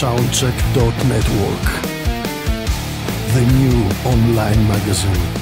Soundcheck.network, the new online magazine.